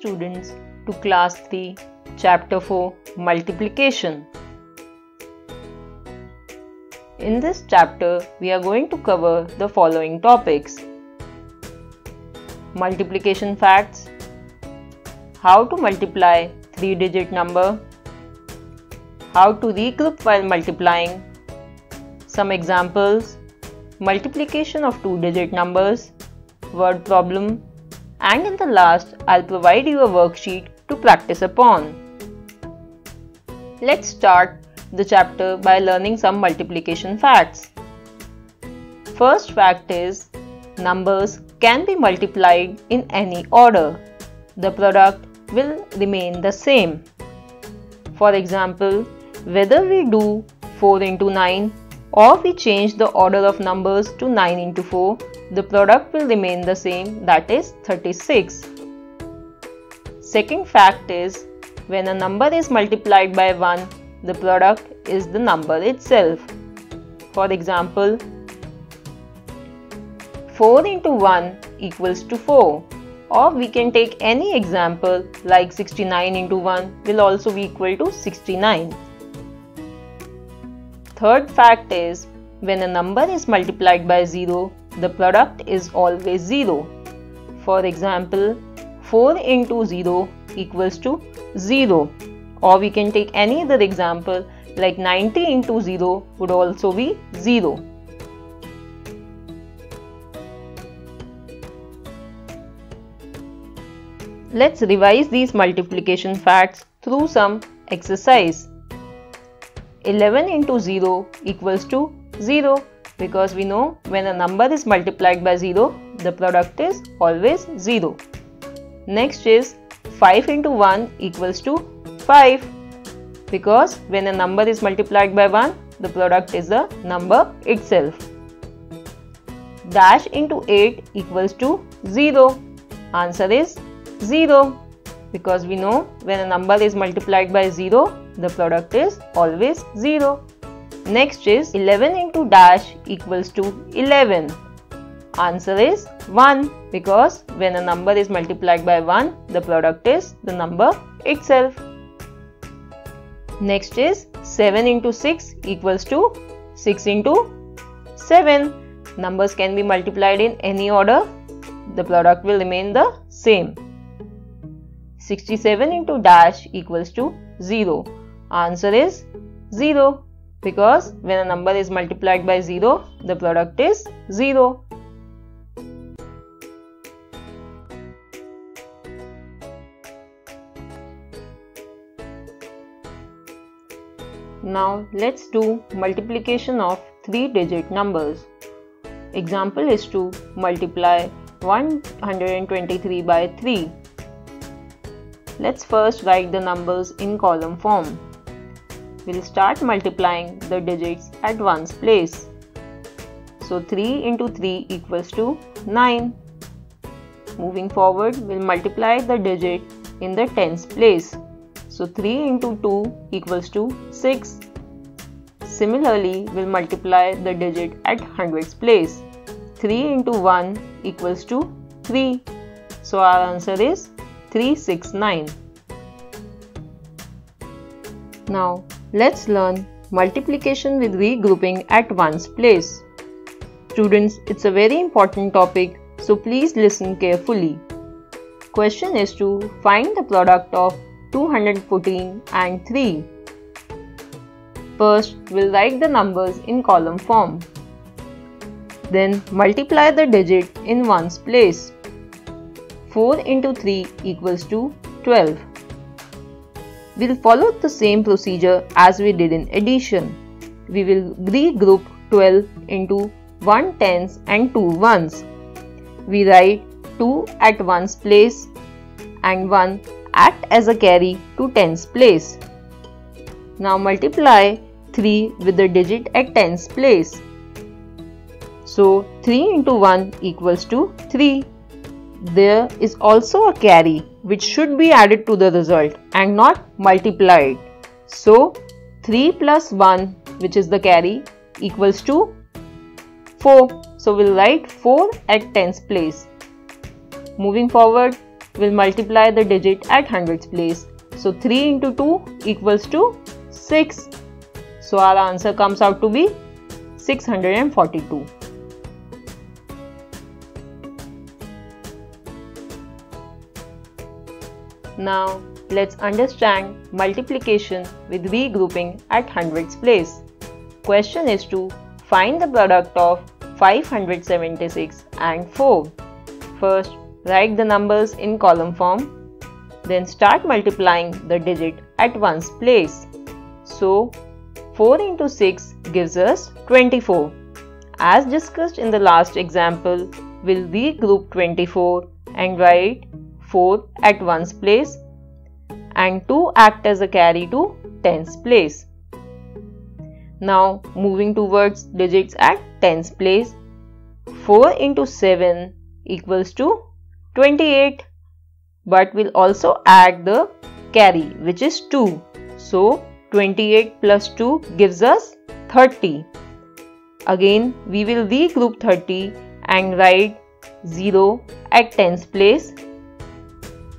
students to class 3 chapter 4 multiplication. In this chapter we are going to cover the following topics. Multiplication facts, how to multiply 3 digit number, how to regroup while multiplying, some examples, multiplication of 2 digit numbers, word problem and in the last I'll provide you a worksheet to practice upon. Let's start the chapter by learning some multiplication facts. First fact is numbers can be multiplied in any order. The product will remain the same. For example, whether we do 4 into 9 or we change the order of numbers to 9 into 4, the product will remain the same that is 36. Second fact is when a number is multiplied by 1, the product is the number itself. For example, 4 into 1 equals to 4 or we can take any example like 69 into 1 will also be equal to 69. Third fact is when a number is multiplied by 0, the product is always 0. For example, 4 into 0 equals to 0 or we can take any other example like 90 into 0 would also be 0. Let's revise these multiplication facts through some exercise. 11 into 0 equals to 0 because we know when a number is multiplied by 0 the product is always 0. Next is 5 into 1 equals to 5 because when a number is multiplied by 1 the product is the number itself. Dash into 8 equals to 0. Answer is 0 because we know when a number is multiplied by 0 the product is always 0. Next is 11 into dash equals to 11. Answer is 1 because when a number is multiplied by 1, the product is the number itself. Next is 7 into 6 equals to 6 into 7. Numbers can be multiplied in any order. The product will remain the same. 67 into dash equals to 0. Answer is 0 because when a number is multiplied by 0, the product is 0. Now let's do multiplication of 3 digit numbers. Example is to multiply 123 by 3. Let's first write the numbers in column form we'll start multiplying the digits at ones place. So 3 into 3 equals to 9. Moving forward, we'll multiply the digit in the tens place. So 3 into 2 equals to 6. Similarly, we'll multiply the digit at hundreds place. 3 into 1 equals to 3. So our answer is 369. Now Let's learn multiplication with regrouping at ones place. Students, it's a very important topic, so please listen carefully. Question is to find the product of 214 and 3. First, we'll write the numbers in column form. Then multiply the digit in ones place. 4 into 3 equals to 12. We'll follow the same procedure as we did in addition. We will regroup 12 into 1 tens and 2 ones. We write 2 at ones place and 1 act as a carry to tens place. Now multiply 3 with the digit at tens place. So 3 into 1 equals to 3. There is also a carry which should be added to the result and not multiplied. So 3 plus 1 which is the carry equals to 4. So we'll write 4 at tens place. Moving forward, we'll multiply the digit at hundreds place. So 3 into 2 equals to 6. So our answer comes out to be 642. Now let's understand multiplication with regrouping at hundreds place. Question is to find the product of 576 and 4. First, write the numbers in column form. Then start multiplying the digit at ones place. So, 4 into 6 gives us 24. As discussed in the last example, we'll regroup 24 and write 4 at ones place and 2 act as a carry to tens place. Now moving towards digits at tens place. 4 into 7 equals to 28 but we'll also add the carry which is 2. So 28 plus 2 gives us 30. Again we will regroup 30 and write 0 at tens place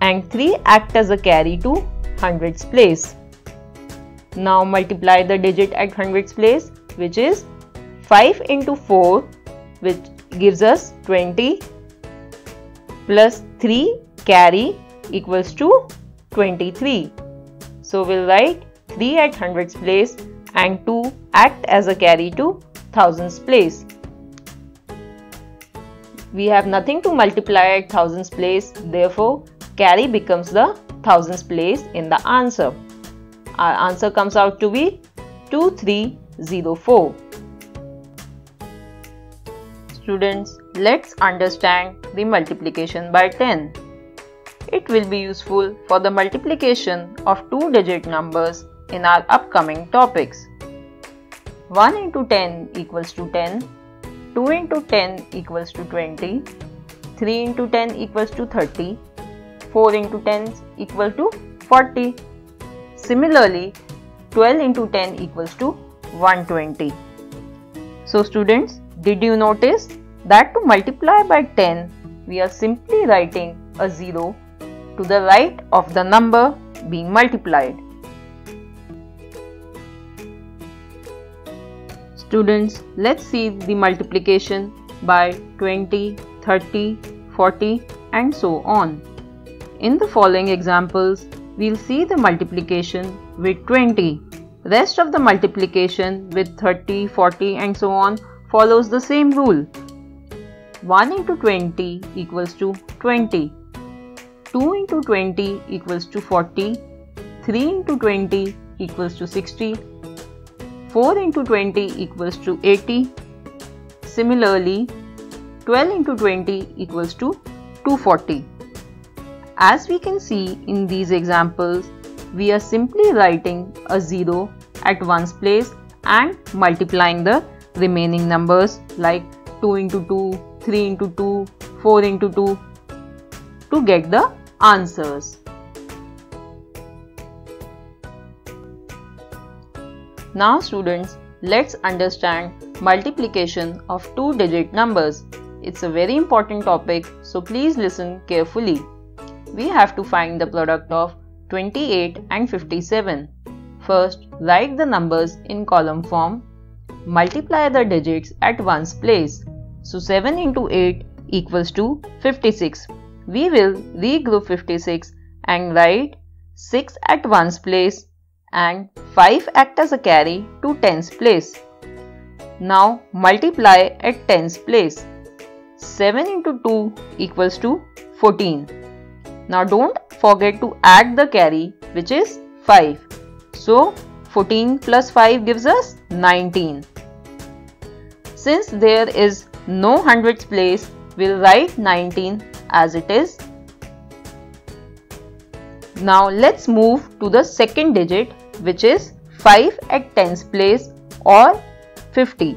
and 3 act as a carry to hundreds place. Now multiply the digit at hundreds place which is 5 into 4 which gives us 20 plus 3 carry equals to 23. So we'll write 3 at hundreds place and 2 act as a carry to thousands place. We have nothing to multiply at thousands place therefore carry becomes the thousands place in the answer. Our answer comes out to be 2304. Students, let's understand the multiplication by 10. It will be useful for the multiplication of two-digit numbers in our upcoming topics. 1 into 10 equals to 10, 2 into 10 equals to 20, 3 into 10 equals to 30, 4 into 10 equal to 40. Similarly, 12 into 10 equals to 120. So students, did you notice that to multiply by 10, we are simply writing a 0 to the right of the number being multiplied. Students, let's see the multiplication by 20, 30, 40 and so on. In the following examples, we'll see the multiplication with 20. Rest of the multiplication with 30, 40 and so on follows the same rule. 1 into 20 equals to 20. 2 into 20 equals to 40. 3 into 20 equals to 60. 4 into 20 equals to 80. Similarly, 12 into 20 equals to 240. As we can see in these examples, we are simply writing a 0 at ones place and multiplying the remaining numbers like 2 into 2, 3 into 2, 4 into 2 to get the answers. Now students, let's understand multiplication of two digit numbers. It's a very important topic so please listen carefully we have to find the product of 28 and 57. First, write the numbers in column form. Multiply the digits at ones place. So 7 into 8 equals to 56. We will regroup 56 and write 6 at ones place and 5 act as a carry to tens place. Now multiply at tens place. 7 into 2 equals to 14. Now don't forget to add the carry which is 5. So 14 plus 5 gives us 19. Since there is no hundreds place, we'll write 19 as it is. Now let's move to the second digit which is 5 at tens place or 50.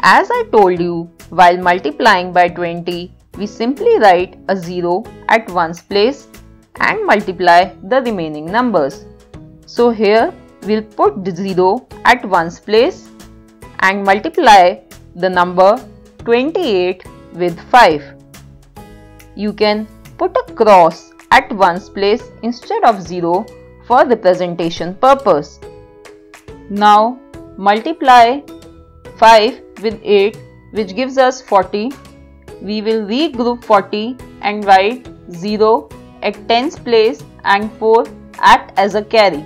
As I told you, while multiplying by 20, we simply write a 0 at ones place and multiply the remaining numbers. So here we'll put the 0 at ones place and multiply the number 28 with 5. You can put a cross at ones place instead of 0 for representation purpose. Now multiply 5 with 8 which gives us 40. We will regroup 40 and write 0 at tens place and 4 act as a carry.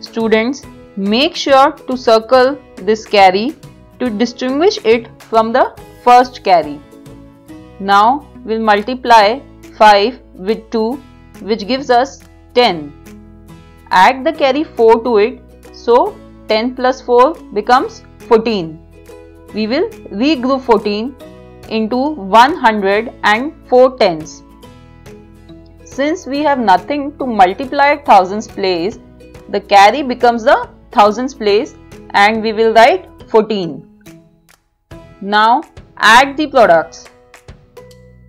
Students, make sure to circle this carry to distinguish it from the first carry. Now we'll multiply 5 with 2 which gives us 10. Add the carry 4 to it so 10 plus 4 becomes 14. We will regroup 14 into 100 and 4 tens. Since we have nothing to multiply thousands place, the carry becomes the thousands place and we will write 14. Now add the products.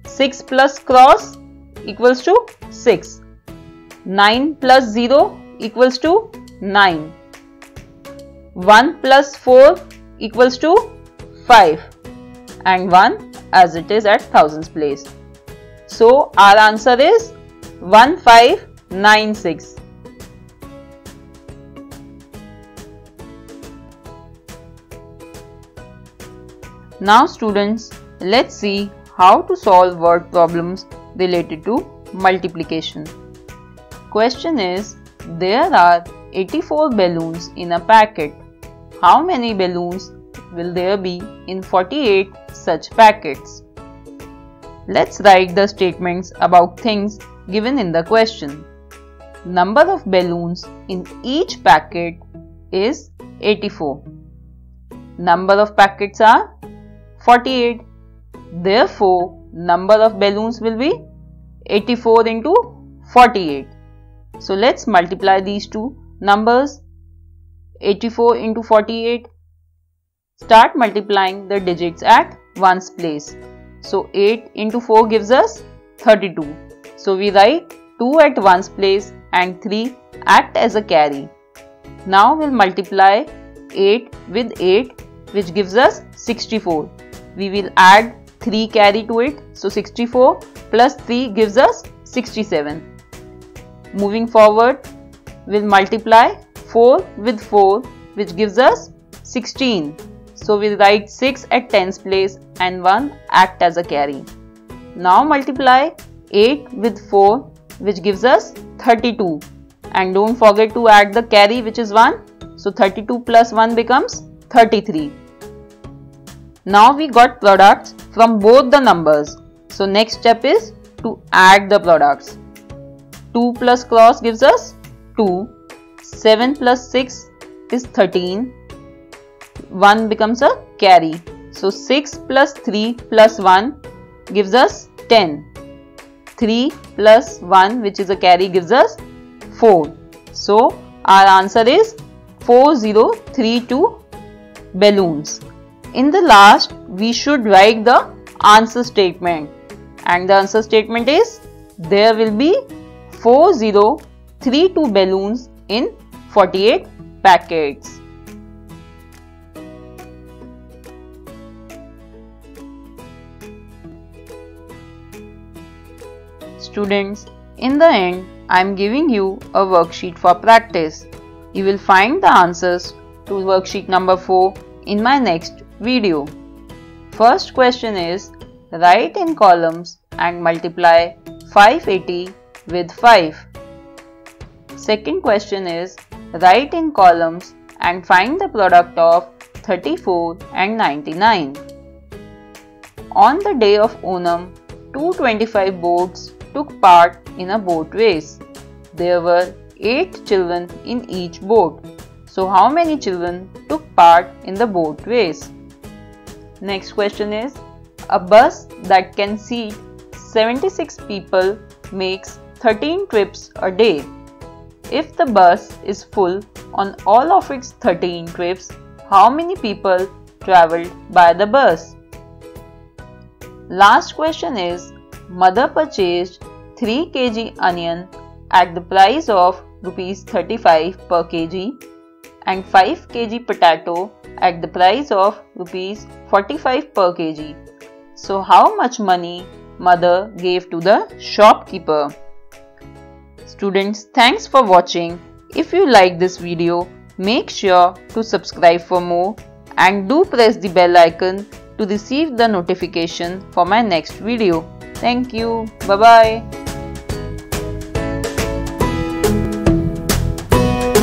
6 plus cross equals to 6. 9 plus 0 equals to 9. 1 plus 4 equals to 5 and 1 as it is at thousands place. So our answer is 1596. Now students, let's see how to solve word problems related to multiplication. Question is, there are 84 balloons in a packet. How many balloons will there be in 48 such packets? Let's write the statements about things given in the question. Number of balloons in each packet is 84. Number of packets are 48. Therefore, number of balloons will be 84 into 48. So let's multiply these two numbers 84 into 48. Start multiplying the digits at ones place. So 8 into 4 gives us 32. So we write 2 at ones place and 3 act as a carry. Now we'll multiply 8 with 8 which gives us 64 we will add 3 carry to it. So 64 plus 3 gives us 67. Moving forward, we'll multiply 4 with 4 which gives us 16. So we'll write 6 at tens place and 1 act as a carry. Now multiply 8 with 4 which gives us 32 and don't forget to add the carry which is 1. So 32 plus 1 becomes 33. Now we got products from both the numbers. So next step is to add the products. 2 plus cross gives us 2. 7 plus 6 is 13. 1 becomes a carry. So 6 plus 3 plus 1 gives us 10. 3 plus 1 which is a carry gives us 4. So our answer is 4032 balloons. In the last, we should write the answer statement. And the answer statement is there will be 4032 balloons in 48 packets. Students, in the end, I am giving you a worksheet for practice. You will find the answers to worksheet number 4 in my next video. First question is write in columns and multiply 580 with 5. Second question is write in columns and find the product of 34 and 99. On the day of Onam, 225 boats took part in a boat race. There were 8 children in each boat. So how many children took part in the boat race? Next question is a bus that can seat 76 people makes 13 trips a day. If the bus is full on all of its 13 trips, how many people traveled by the bus? Last question is Mother purchased 3 kg onion at the price of rupees 35 per kg and 5 kg potato at the price of rupees 45 per kg. So how much money mother gave to the shopkeeper? Students, thanks for watching. If you like this video, make sure to subscribe for more and do press the bell icon to receive the notification for my next video. Thank you. Bye-bye.